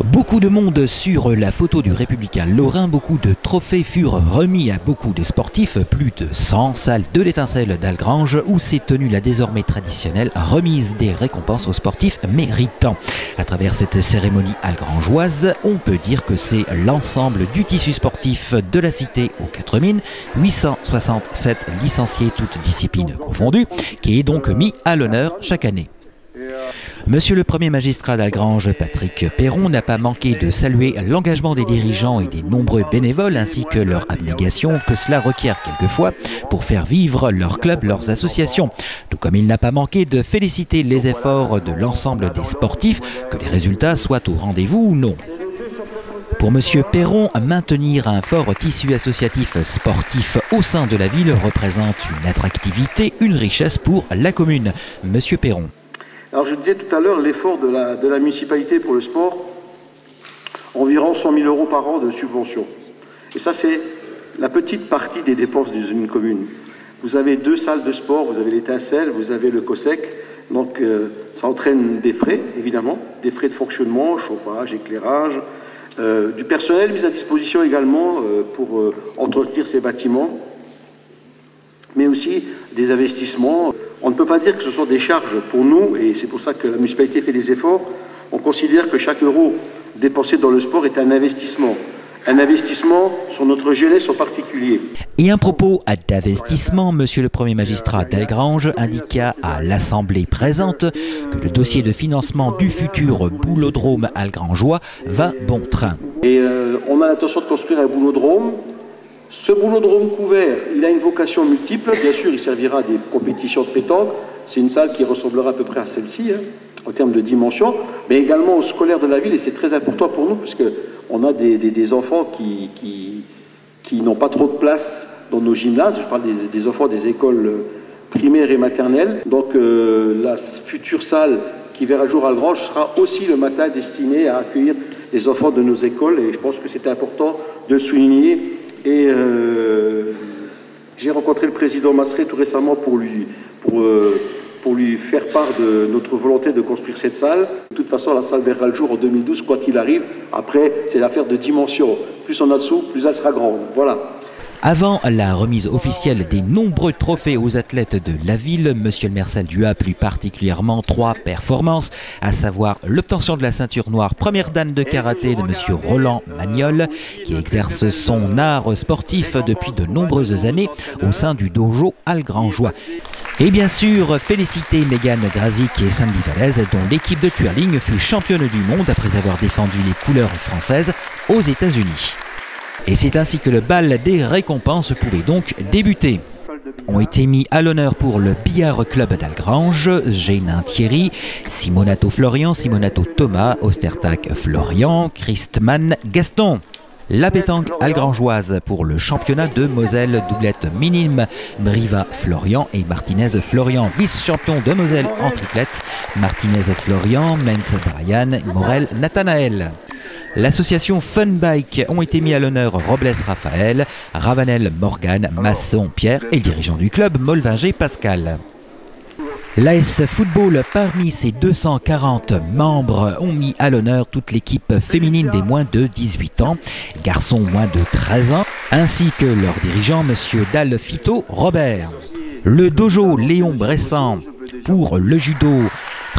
Beaucoup de monde sur la photo du républicain Lorrain, beaucoup de trophées furent remis à beaucoup de sportifs, plus de 100 salles de l'étincelle d'Algrange où s'est tenue la désormais traditionnelle remise des récompenses aux sportifs méritants. À travers cette cérémonie algrangeoise, on peut dire que c'est l'ensemble du tissu sportif de la cité aux 4 mines, 867 licenciés toutes disciplines confondues, qui est donc mis à l'honneur chaque année. Monsieur le premier magistrat d'Algrange, Patrick Perron, n'a pas manqué de saluer l'engagement des dirigeants et des nombreux bénévoles ainsi que leur abnégation que cela requiert quelquefois pour faire vivre leurs clubs, leurs associations. Tout comme il n'a pas manqué de féliciter les efforts de l'ensemble des sportifs, que les résultats soient au rendez-vous ou non. Pour M. Perron, maintenir un fort tissu associatif sportif au sein de la ville représente une attractivité, une richesse pour la commune. M. Perron. Alors je disais tout à l'heure l'effort de la, municipalité pour le sport, environ 100 000 euros par an de subvention. Et ça c'est la petite partie des dépenses d'une commune. Vous avez deux salles de sport, vous avez l'étincelle, vous avez le COSEC, donc euh, ça entraîne des frais évidemment, des frais de fonctionnement, chauffage, éclairage, euh, du personnel mis à disposition également euh, pour entretenir ces bâtiments, mais aussi des investissements. On ne peut pas dire que ce sont des charges pour nous, et c'est pour ça que la municipalité fait des efforts. On considère que chaque euro dépensé dans le sport est un investissement. Un investissement sur notre jeunesse en particulier. Et un propos d'investissement, Monsieur le Premier magistrat d'Algrange indiqua à l'Assemblée présente que le dossier de financement du futur boulodrome algrangeois va bon train. Et euh, on a l'intention de construire un boulodrome ce boulodrome couvert, il a une vocation multiple. Bien sûr, il servira à des compétitions de pétanque. C'est une salle qui ressemblera à peu près à celle-ci, hein, en termes de dimension, mais également aux scolaires de la ville, et c'est très important pour nous, puisqu'on a des, enfants qui, n'ont pas trop de place dans nos gymnases. Je parle des, enfants des écoles primaires et maternelles. Donc euh, la future salle qui verra le jour à Grange sera aussi le matin destinée à accueillir les enfants de nos écoles, et je pense que c'est important de souligner et euh, j'ai rencontré le président Masseret tout récemment pour lui, pour, euh, pour lui faire part de notre volonté de construire cette salle. De toute façon, la salle verra le jour en 2012, quoi qu'il arrive. Après, c'est l'affaire de dimension. Plus on a de sous, plus elle sera grande. Voilà. Avant la remise officielle des nombreux trophées aux athlètes de la ville, Monsieur le maire lui a plus particulièrement trois performances, à savoir l'obtention de la ceinture noire première dan de karaté de Monsieur Roland Magnol, qui exerce son art sportif depuis de nombreuses années au sein du dojo Algrangeois. Et bien sûr, féliciter Megan Grazik et Sandy Valaise, dont l'équipe de twirling fut championne du monde après avoir défendu les couleurs françaises aux États-Unis. Et c'est ainsi que le bal des récompenses pouvait donc débuter. Ont été mis à l'honneur pour le Billard Club d'Algrange, Génin Thierry, Simonato Florian, Simonato Thomas, Ostertag Florian, Christman Gaston. La pétanque algrangeoise pour le championnat de Moselle doublette minime, Briva Florian et Martinez Florian, vice-champion de Moselle en triplette, Martinez Florian, Menz Brian, Morel Nathanaël. L'association Funbike ont été mis à l'honneur Robles Raphaël, Ravanel Morgan, Masson Pierre et le dirigeant du club Molvinger Pascal. L'AS Football, parmi ses 240 membres, ont mis à l'honneur toute l'équipe féminine des moins de 18 ans, garçons moins de 13 ans, ainsi que leur dirigeant, M. Dalfito Robert. Le dojo Léon Bressan pour le judo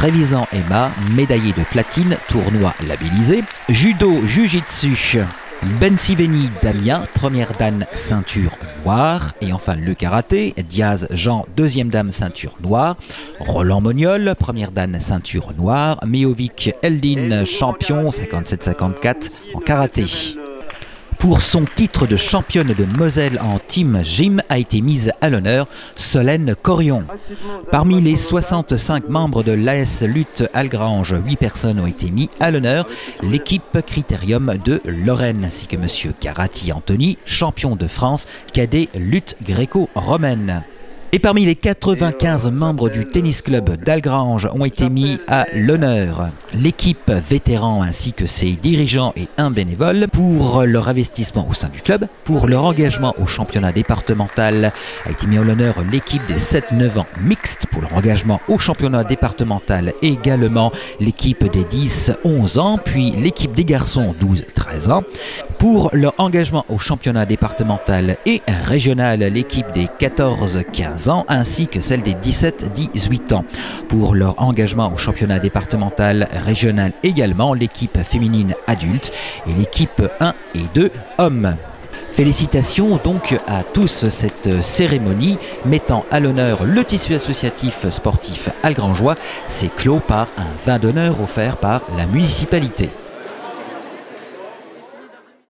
Trévisan Emma, médaillé de platine, tournoi labellisé. Judo Jiu-Jitsu. Ben Siveni Damien, première dame ceinture noire. Et enfin le karaté, Diaz Jean, deuxième dame ceinture noire. Roland Moniol, première dame ceinture noire. Miovic Eldin, champion 57-54 en karaté pour son titre de championne de Moselle en team gym a été mise à l'honneur Solène Corion. Parmi les 65 membres de l'AS Lutte Algrange, 8 personnes ont été mises à l'honneur, l'équipe Critérium de Lorraine, ainsi que M. Carati Anthony, champion de France, cadet lutte gréco-romaine. Et parmi les 95 membres du tennis club d'Algrange ont été mis à l'honneur l'équipe vétéran ainsi que ses dirigeants et un bénévole pour leur investissement au sein du club, pour leur engagement au championnat départemental. A été mis à l'honneur l'équipe des 7-9 ans mixte pour leur engagement au championnat départemental également l'équipe des 10-11 ans, puis l'équipe des garçons 12-13 ans. Pour leur engagement au championnat départemental et régional, l'équipe des 14-15 ans ainsi que celle des 17-18 ans. Pour leur engagement au championnat départemental régional également, l'équipe féminine adulte et l'équipe 1 et 2 hommes. Félicitations donc à tous cette cérémonie mettant à l'honneur le tissu associatif sportif algrangeois. C'est clos par un vin d'honneur offert par la municipalité.